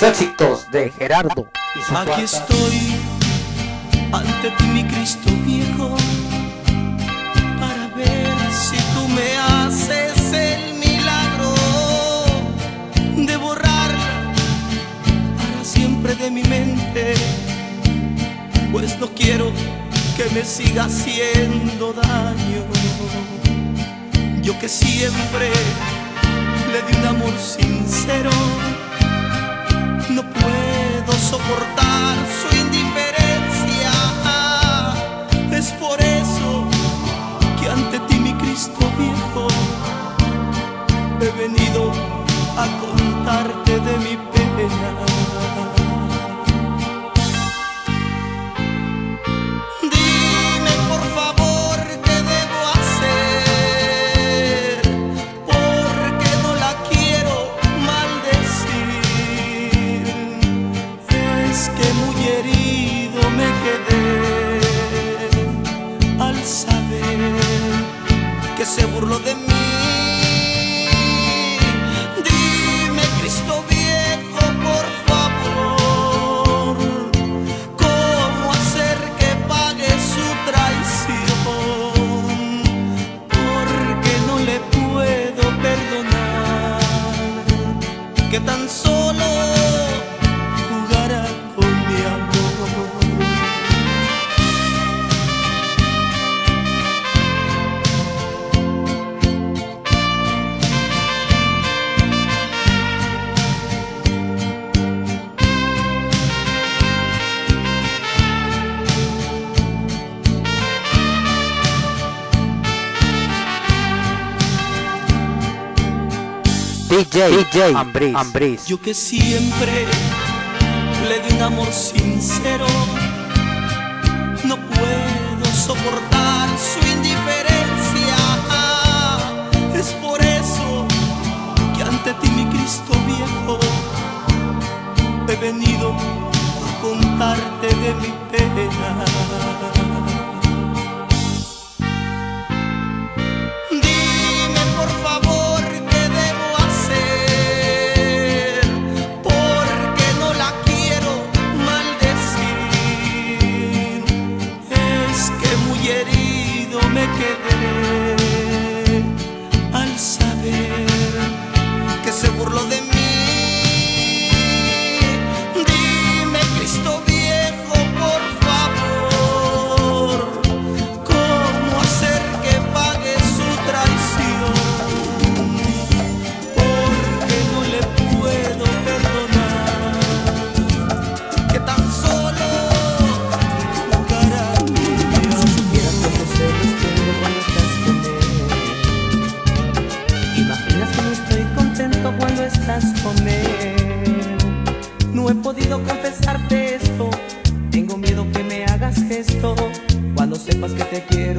los éxitos de Gerardo Aquí estoy ante ti, mi Cristo viejo, para ver si tú me haces el milagro de borrar para siempre de mi mente, pues no quiero que me siga haciendo daño. Yo que siempre le di un amor sincero no puedo soportar su indiferencia. Es por eso que ante ti, mi Cristo viejo, he venido a contarte de mi pena. que muy herido me quedé al saber que se burló de mí. DJ, DJ Ambris. Ambris. Yo que siempre le di un amor sincero, no puedo soportar su indiferencia. Es por eso que ante ti, mi Cristo viejo, he venido a contarte de mi pena. te quiero.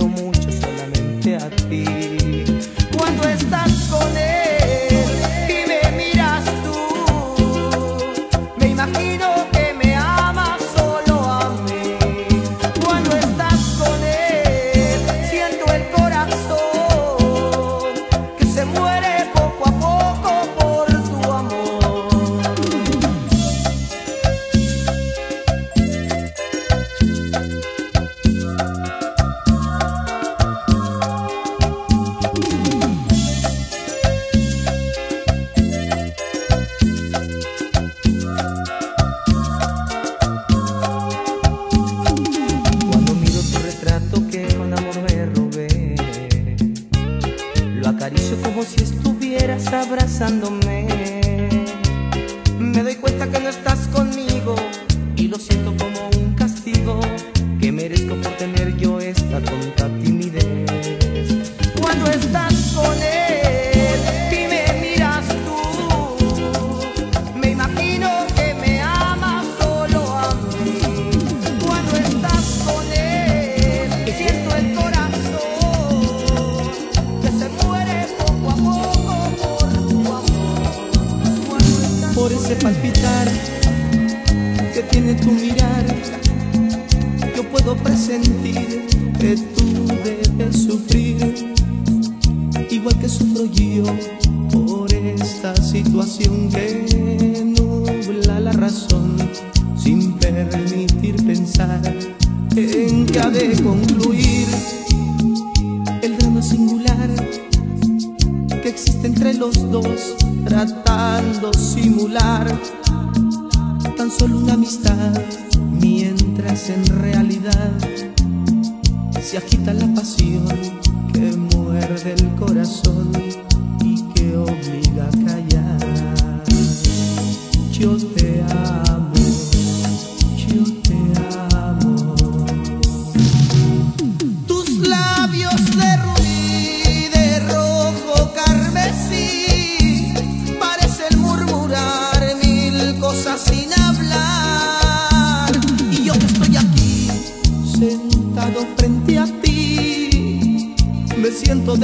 tratando sin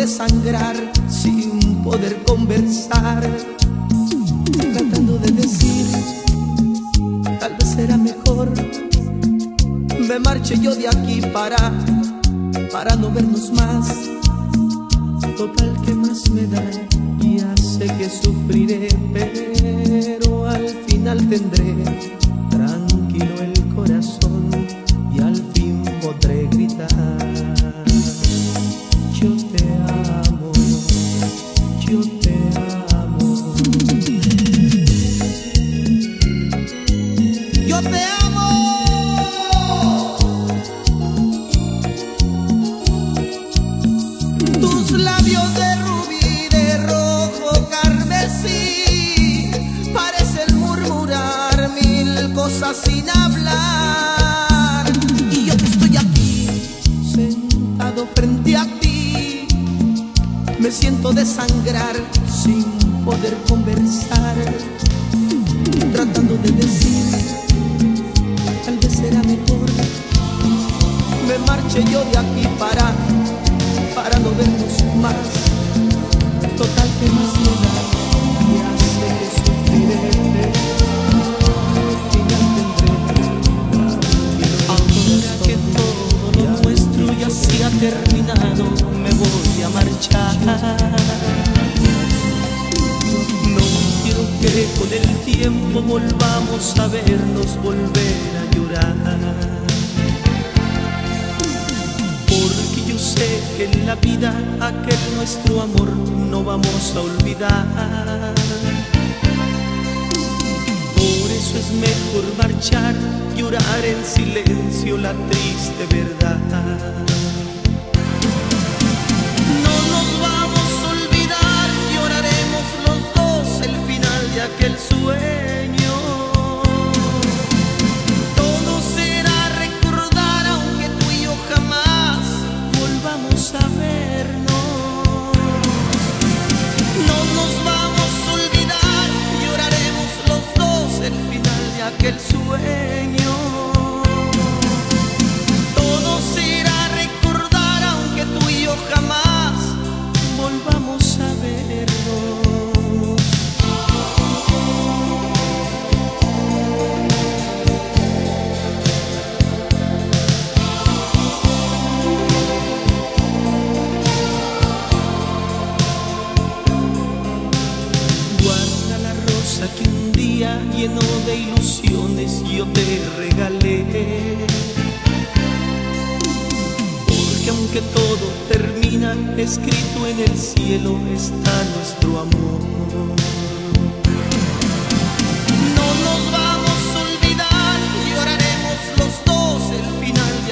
desangrar sin poder conversar, tratando de decir, tal vez será mejor, me marche yo de aquí para, para no vernos más. Total sin hablar. Y yo estoy aquí, sentado frente a ti. Me siento desangrar sin poder conversar.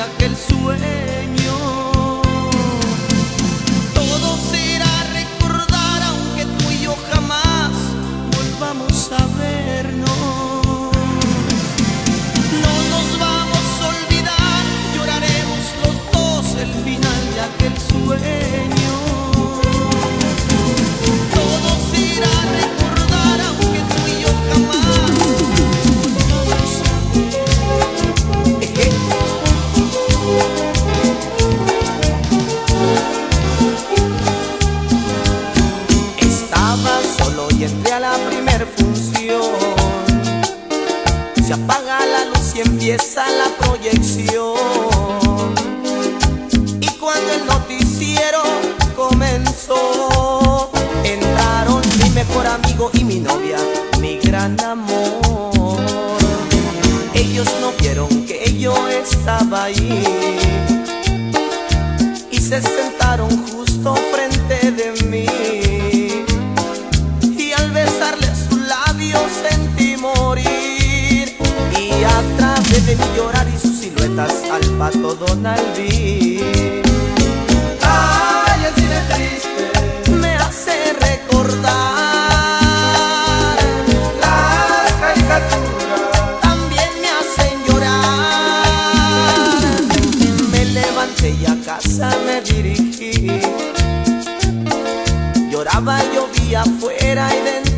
aquel sueño. al pato Donaldín. Ay, el cine triste me hace recordar las caricaturas. También me hacen llorar. Me levanté y a casa me dirigí. Lloraba, llovía afuera y dentro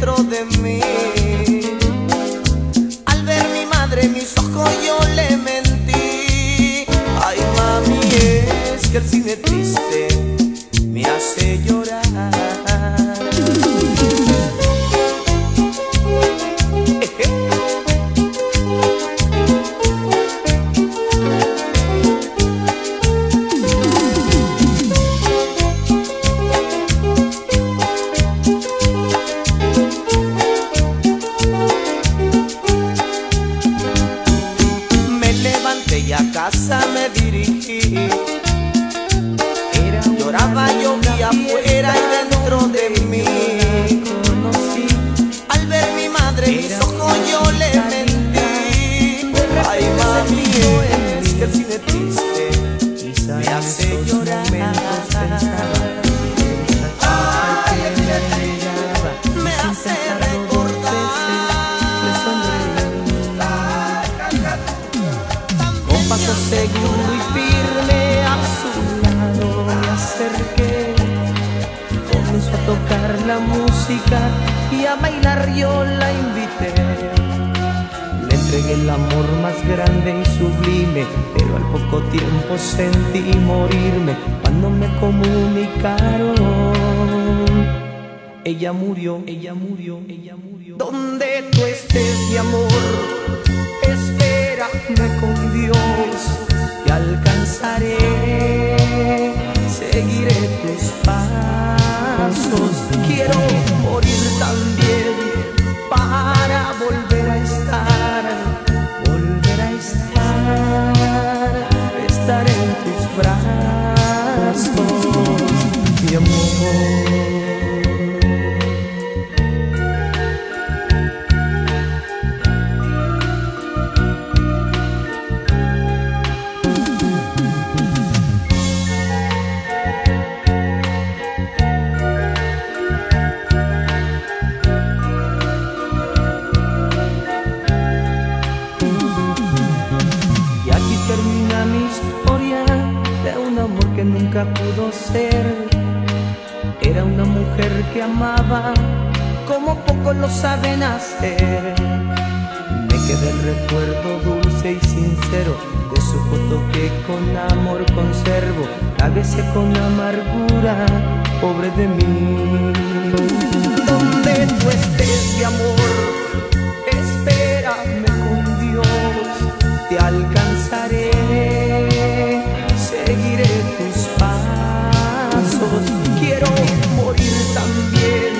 brazos quiero morir también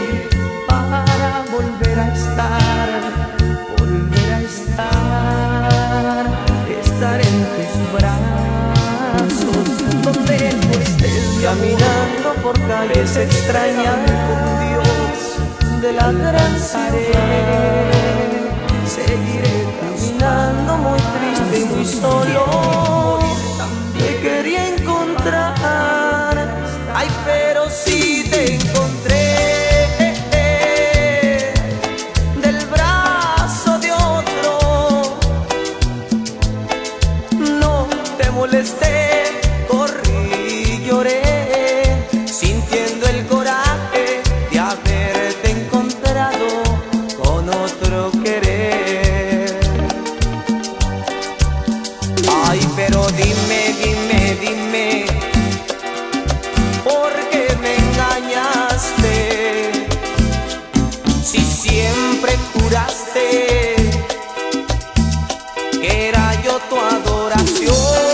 para volver a estar, volver a estar, estar en tus brazos, donde tú estés caminando por calles extrañas con Dios de la gran ciudad. Seguiré caminando muy triste y muy solo. era yo tu adoración.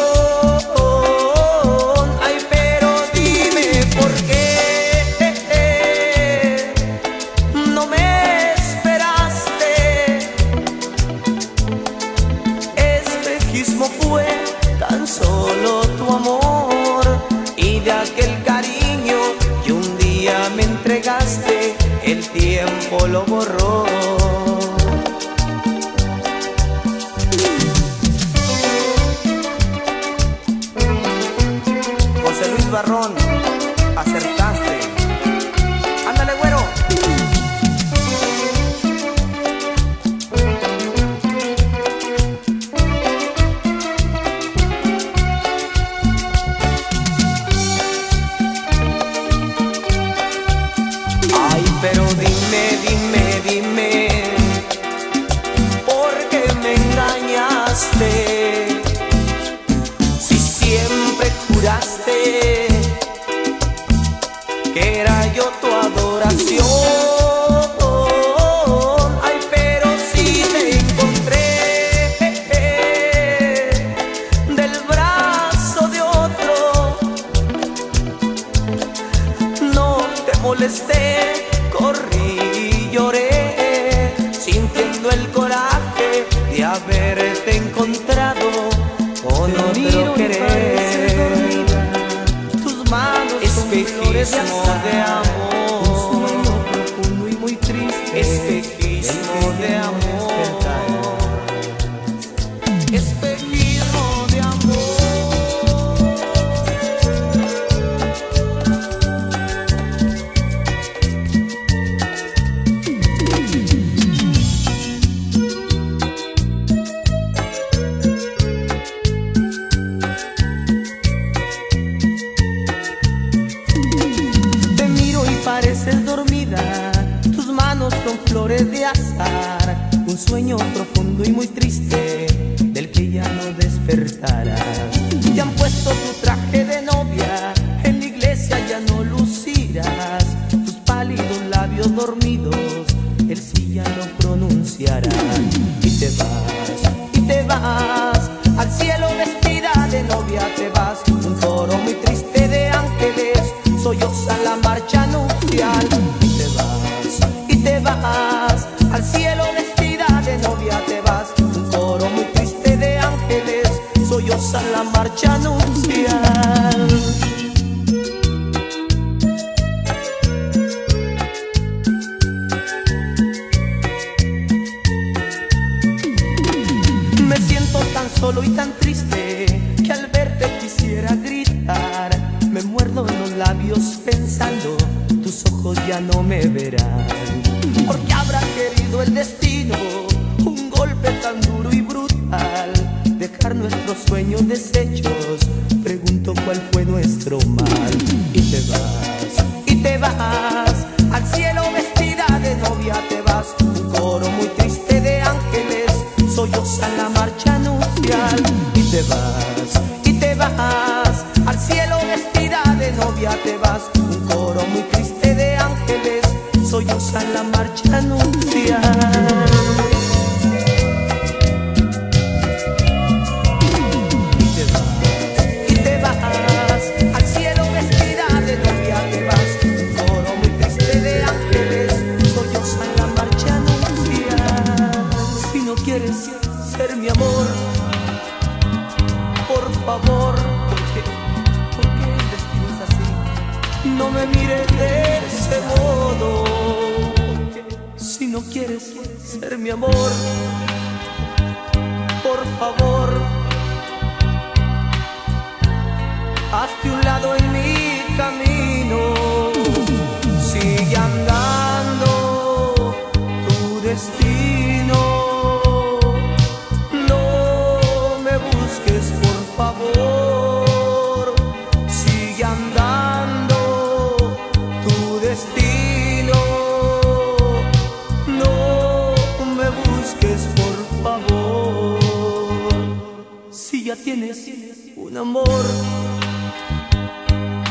tienes un amor.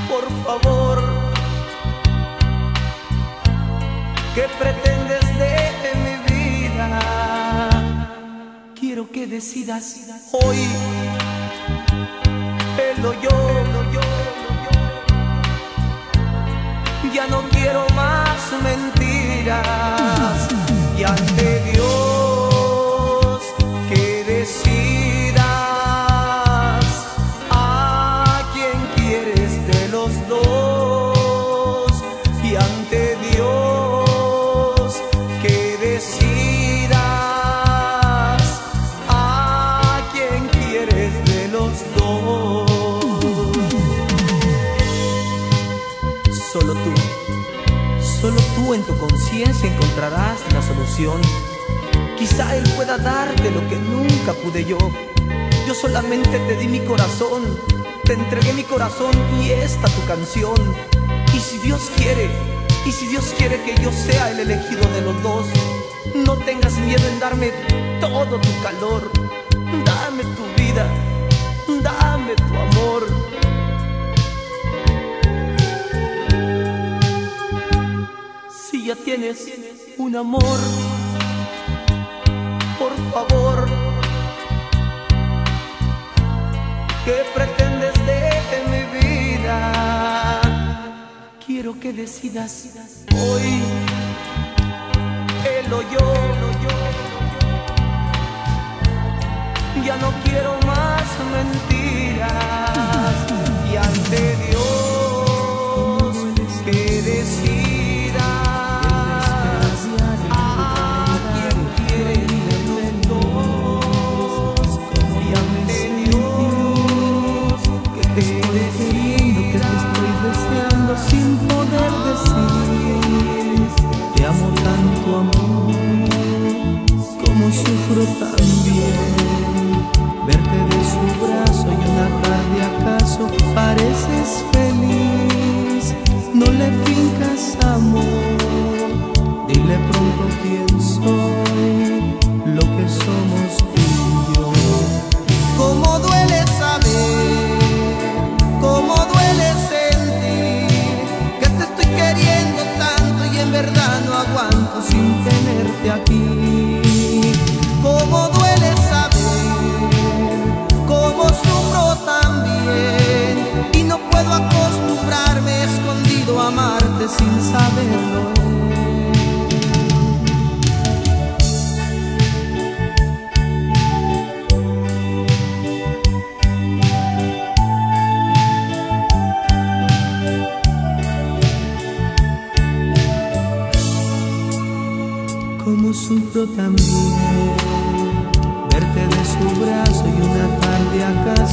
Por favor, ¿qué pretendes de mi vida? Quiero que decidas hoy. Pero yo, ya no quiero más mentiras. Ya te Quizá Él pueda darte lo que nunca pude yo. Yo solamente te di mi corazón, te entregué mi corazón y esta tu canción. Y si Dios quiere, y si Dios quiere que yo sea el elegido de los dos, no tengas miedo en darme todo tu calor, dame tu vida, dame tu amor. Si ya tienes un amor favor. Que pretendes de mi vida. Quiero que decidas hoy, él o yo, ya no quiero más mentiras. Y ante Dios que decir Bye.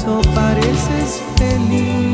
acaso pareces feliz.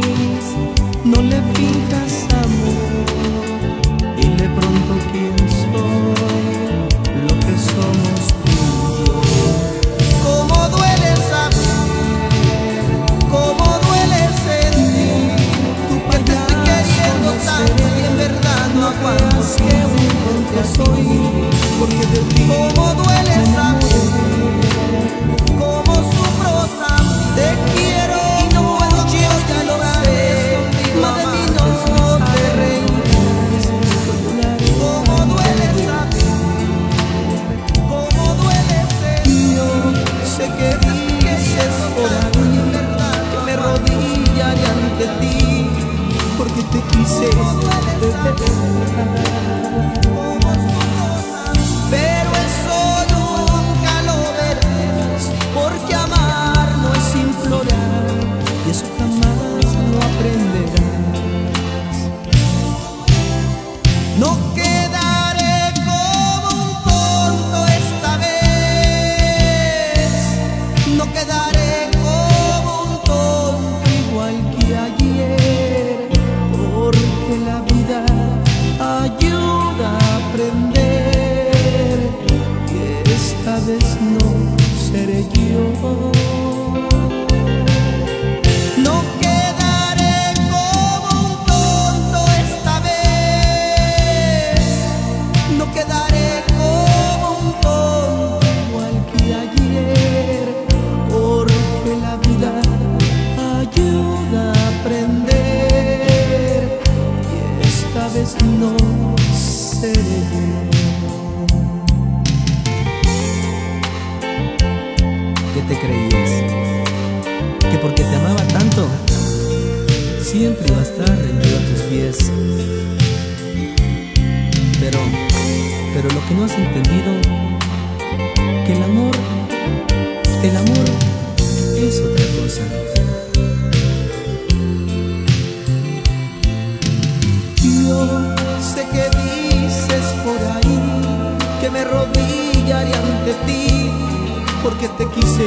porque te quise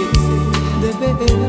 de ver.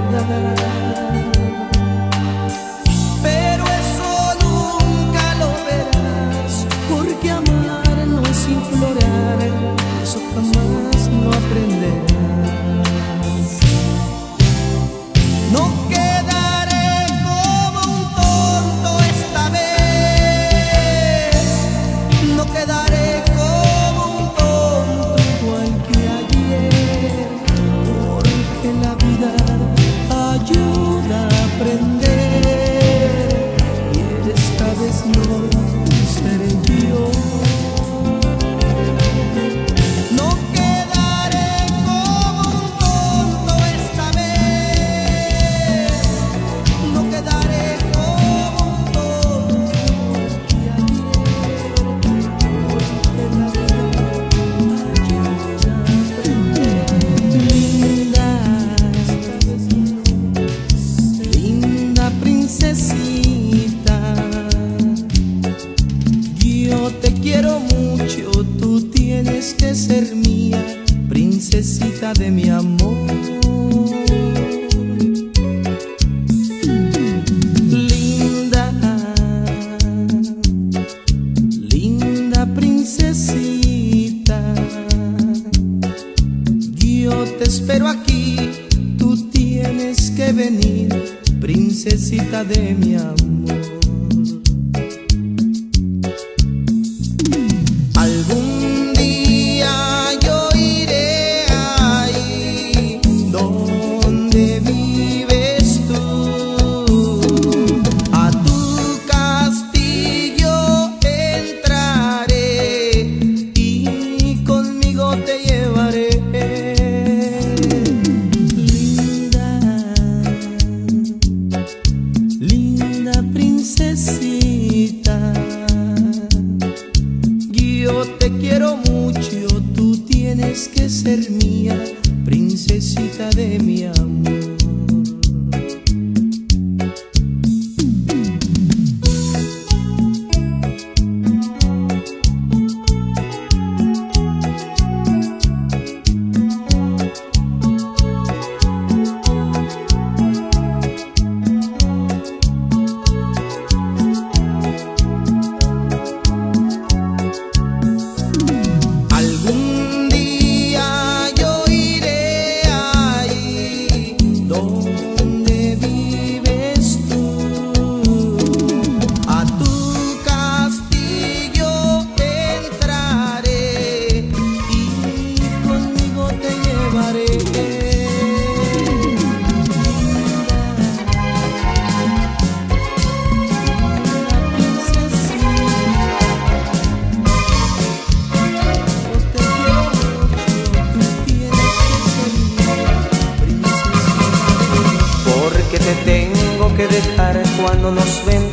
Cuando nos ven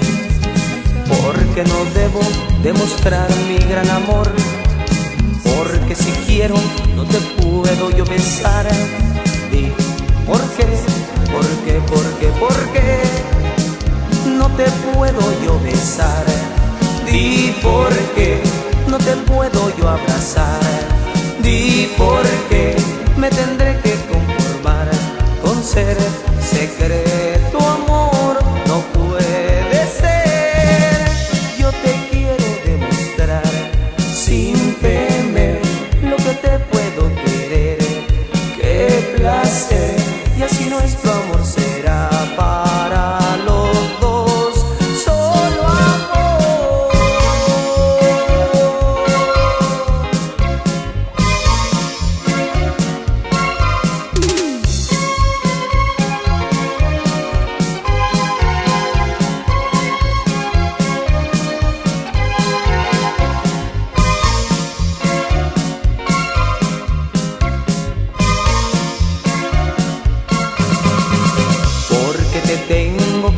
Porque no debo demostrar mi gran amor Porque si quiero no te puedo yo besar Di, ¿por qué? ¿Por qué? ¿Por qué? ¿Por qué? No te puedo yo besar Di por qué no te puedo yo abrazar Di por qué me tendré que conformar con ser secreto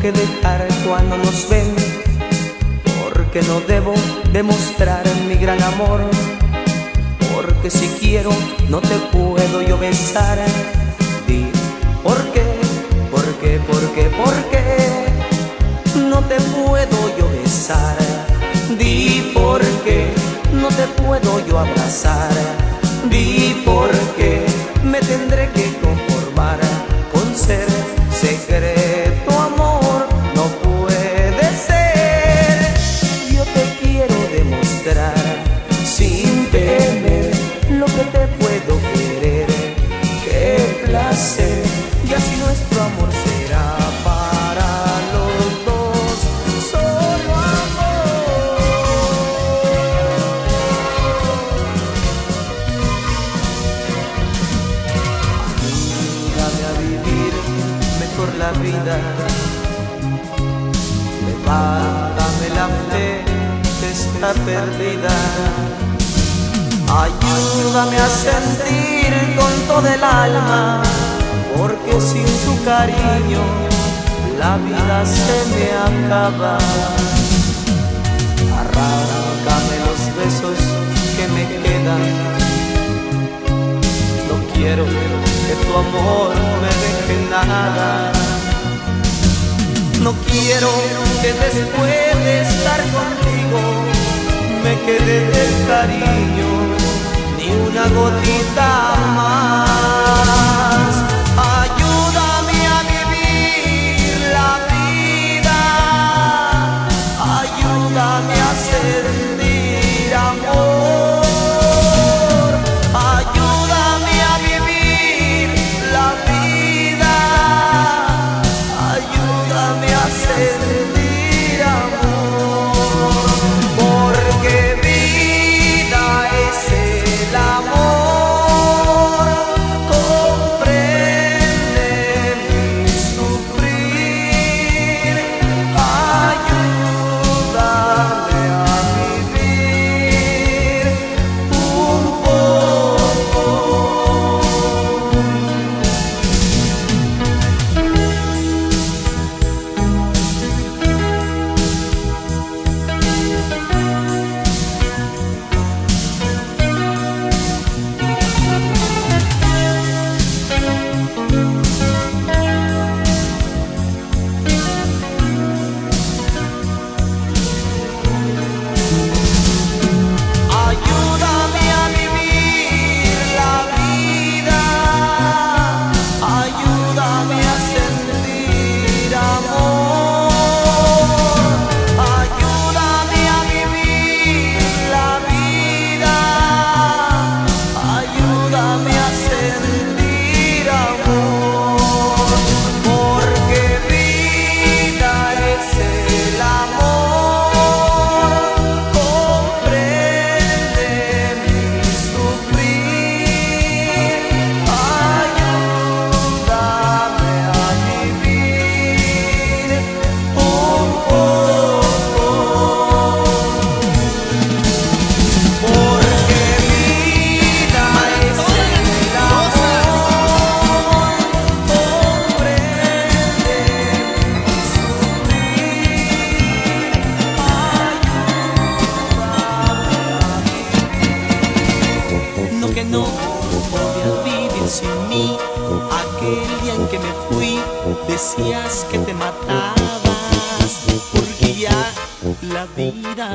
que dejar cuando nos ven Porque no debo demostrar mi gran amor Porque si quiero no te puedo yo besar Di, ¿por qué? ¿Por qué? ¿Por qué? ¿Por qué? No te puedo yo besar Di, ¿por qué? No te puedo yo abrazar Di, ¿por qué? Me tendré que conformar con ser vida. Levántame la fe que está perdida. Ayúdame a sentir con todo el alma, porque sin tu cariño la vida se me acaba. Arráncame los besos que me quedan no quiero que tu amor me deje nada. No quiero que después de estar contigo me quede del cariño ni una gotita más.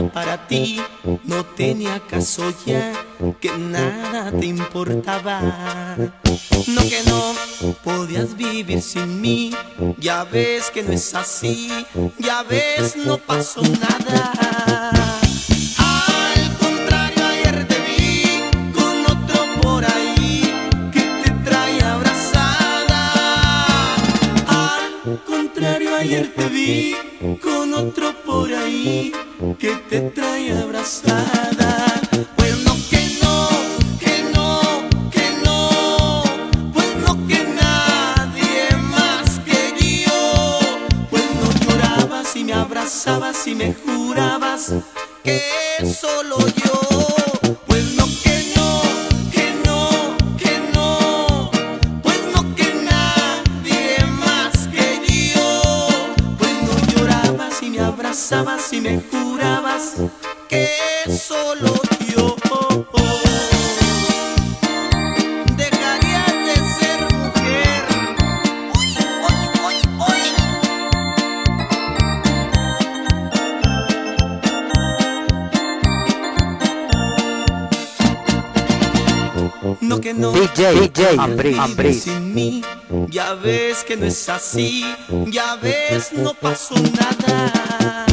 para ti, no tenía caso ya que nada te importaba. No que no podías vivir sin mí, ya ves que no es así, ya ves no pasó nada. ayer te vi con otro por ahí que te trae abrazada. Ambril. Ya ves que no es así, ya ves no pasó nada.